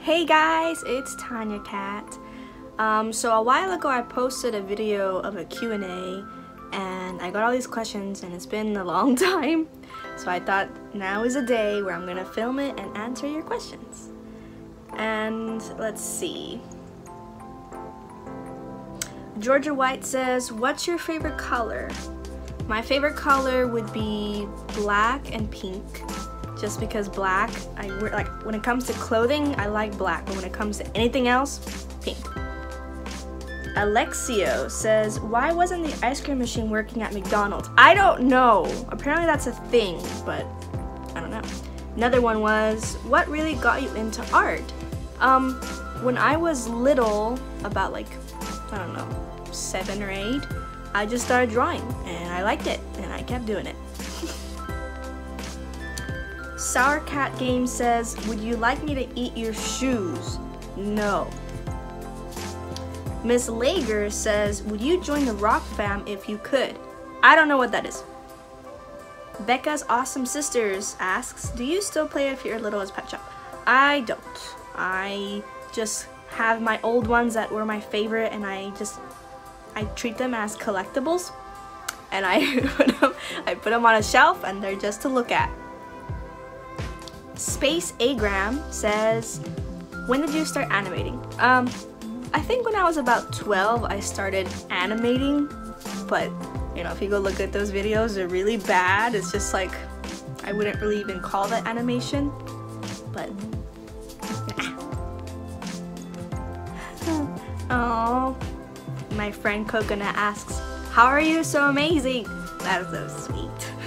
Hey guys, it's Tanya Cat. Um, so a while ago I posted a video of a Q&A and I got all these questions and it's been a long time. So I thought now is a day where I'm gonna film it and answer your questions. And let's see. Georgia White says, what's your favorite color? My favorite color would be black and pink just because black, I wear, like when it comes to clothing, I like black, but when it comes to anything else, pink. Alexio says, why wasn't the ice cream machine working at McDonald's? I don't know. Apparently that's a thing, but I don't know. Another one was, what really got you into art? Um, when I was little, about like, I don't know, seven or eight, I just started drawing and I liked it and I kept doing it. Sour Cat Game says, would you like me to eat your shoes? No. Miss Lager says, would you join the Rock Fam if you could? I don't know what that is. Becca's Awesome Sisters asks, do you still play if you're Littlest Pet Shop? I don't. I just have my old ones that were my favorite and I just, I treat them as collectibles and I put them, I put them on a shelf and they're just to look at. Space Agram says, when did you start animating? Um, I think when I was about 12, I started animating, but you know, if you go look at those videos, they're really bad. It's just like, I wouldn't really even call that animation, but Oh, my friend Coconut asks, how are you so amazing? That's so sweet.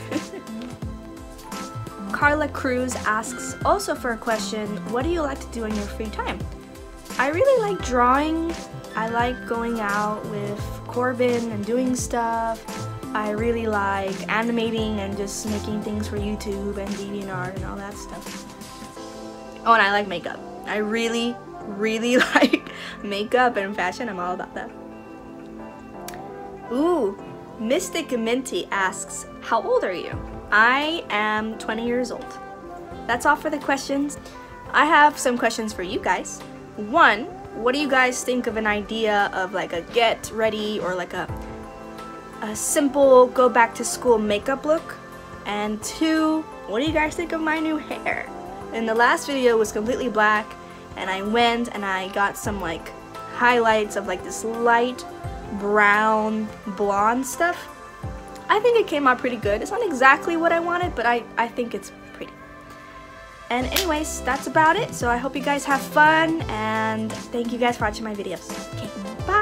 Carla Cruz asks also for a question, what do you like to do in your free time? I really like drawing. I like going out with Corbin and doing stuff. I really like animating and just making things for YouTube and DeviantArt and all that stuff. Oh, and I like makeup. I really, really like makeup and fashion. I'm all about that. Ooh, Mystic Minty asks, how old are you? I am 20 years old. That's all for the questions. I have some questions for you guys. One, what do you guys think of an idea of like a get ready or like a, a simple go back to school makeup look? And two, what do you guys think of my new hair? In the last video was completely black and I went and I got some like highlights of like this light brown blonde stuff I think it came out pretty good. It's not exactly what I wanted, but I, I think it's pretty. And anyways, that's about it. So I hope you guys have fun, and thank you guys for watching my videos. Okay, bye!